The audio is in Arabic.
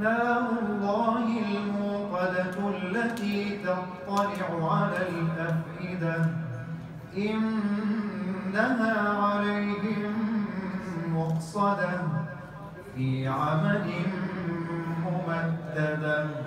نار الله الموقدة التي تطلع على الأفئدة. إنها عليهم مقصدة في عمد ممددة